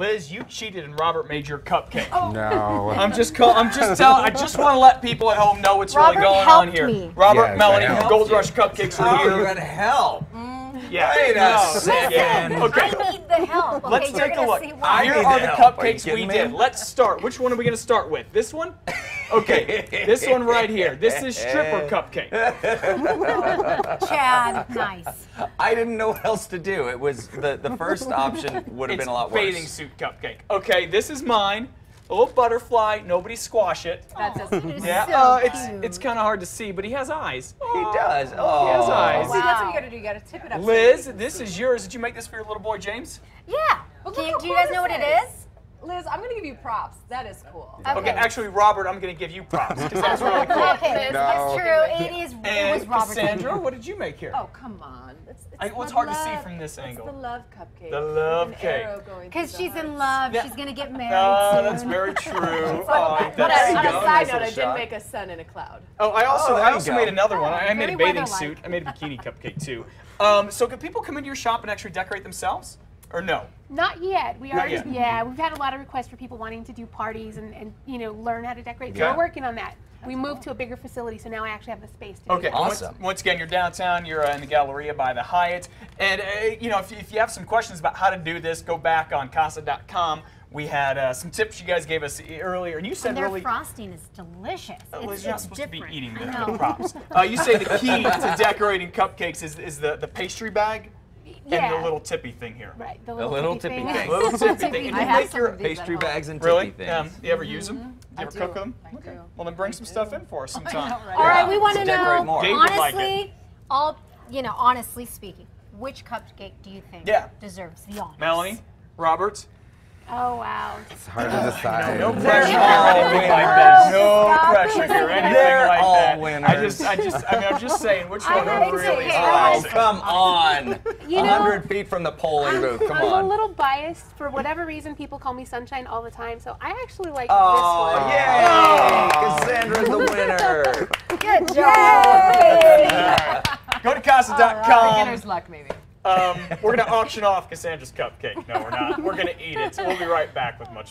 Liz, you cheated and Robert made your cupcake. Oh. No. I'm just call, I'm just telling. I just want to let people at home know what's Robert really going on helped here. me. Robert, Yes, Melanie, I Gold. Rush cupcakes Oh, are you're here. gonna help. Yeah. Wait a no. second. Yeah. Okay. I need the help. Okay, Let's take a look. Here are the the help. Are cupcakes we me? did. Let's start. Which one are we going to start with? This one? Okay, this one right here. This is stripper cupcake. Chad, nice. I didn't know what else to do. It was the, the first option would have It's been a lot worse. bathing suit cupcake. Okay, this is mine. A little butterfly. Nobody squash it. That's just, It is Yeah, so uh, it's it's kind of hard to see, but he has eyes. He does. Oh, He has eyes. See, that's what you gotta do. You gotta tip it up. Liz, you can this is yours. Did you make this for your little boy James? Yeah. But Can you, do you guys know what this it is. Is? Liz, I'm gonna give you props. That is cool. Okay. Okay, actually, Robert, I'm going to give you props because that's really cool. Okay, No. that's true. It is. It was And Robert's. Cassandra, what did you make here? Oh come on. It's, it's I- well, it's the hard to see from this it's angle. the love cupcake. The love cake. arrow going Because she's in love. Yeah. She's gonna get married No, soon. that's very true. Oh, But that's- on, on a side note, I did shot. make a sun in a cloud. Oh, I also Oh, I also made another one. I made a bathing suit. I made a bikini cupcake too. Um, so, can people come into your shop and actually decorate themselves, or no? Not yet. We Not already, yet. yeah, we've had a lot of requests for people wanting to do parties and, and you know learn how to decorate. So Okay. we're working on that. We moved to a bigger facility, so now I actually have the space to do Okay. that. Once, Awesome. once again, you're downtown. You're uh, in the Galleria by the Hyatt, and uh, you know if you, if you have some questions about how to do this, go back on Casa.com. We had uh, some tips you guys gave us earlier, and you said And their really. frosting is delicious. Oh, it's, Liz, you're not it's supposed different. to be eating I the, know. the props. Uh, you say the key to decorating cupcakes is, is the, the pastry bag and the little tippy thing here. Right, the A little, little tippy tippy thing. thing. Little tippy thing. And I you have make your of these at Pastry bags and Really? tippy things. Um, you ever use them? Do you I ever do. cook them? I do. Well, then bring some stuff in for us sometime. All right, we want to know. more. Dave would like honestly, all you know, honestly speaking, which cupcake do you think Yeah. deserves the honors? Melanie, Roberts, Oh wow. It's hard to decide. no pressure all or anything like that. No pressure it. here, anything They're like all that. I winners. Just, I just, I mean, I'm just saying which I one haven't really is it. Oh, come on. You A know- hundred feet from the polling booth. Come on. I'm a little biased for whatever reason. People call me Sunshine all the time, so I actually like Oh, this one. yay! Cassandra's the winner. Good job. Go to casa.com. Beginner's luck, maybe. Um, we're going to auction off Cassandra's cupcake. No, we're not. We're going to eat it. We'll be right back with much